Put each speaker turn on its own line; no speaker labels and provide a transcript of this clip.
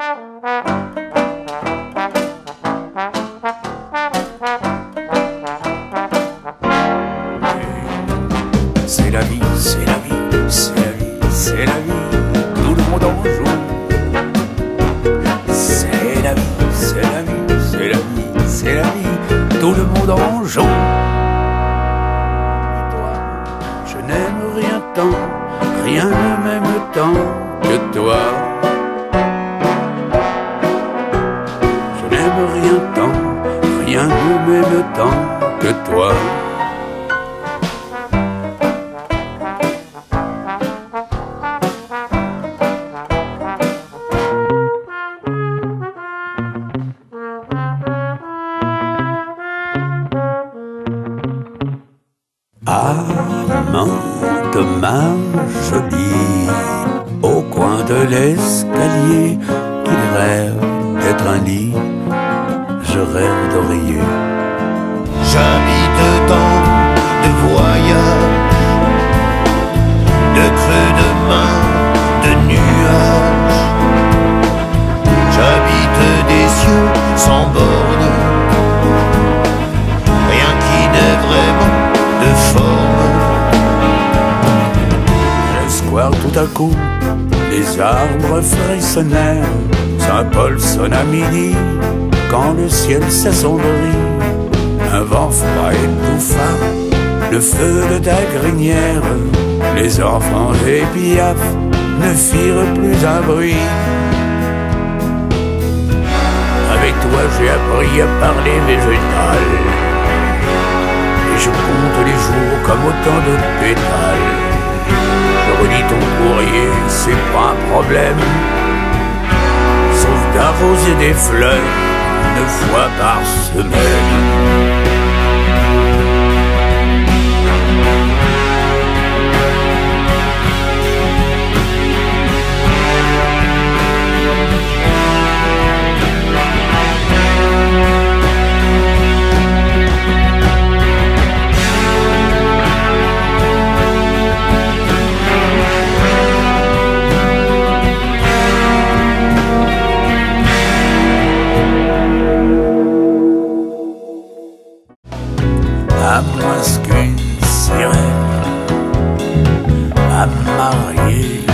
C'est la vie, c'est la vie, c'est la vie, c'est la vie, tout le monde en joue. C'est la vie, c'est la vie, c'est la vie, c'est la vie, tout le monde en joue. Toi, je n'aime rien tant, rien ne m'aime tant que toi. Tant, rien ne m'aime tant que toi. Amande ma jolie, au coin de l'escalier, il rêve d'être un lit, je rêve d'oreiller.
J'habite tant de voyages, de creux de main, de nuages. J'habite des cieux sans bornes, rien qui n'ait vraiment de forme.
Le square tout à coup, les arbres frissonnèrent. Saint-Paul sonne à midi, quand le ciel s'assombrit. Un vent froid étouffa le feu de ta grinière. Les enfants des piafs ne firent plus un bruit. Avec toi, j'ai appris à parler végétal. Et je compte les jours comme autant de pétales. Je relis ton courrier, c'est pas un problème. Sauf d'arroser des fleurs une fois par semaine. à moins qu'une sirène à marier.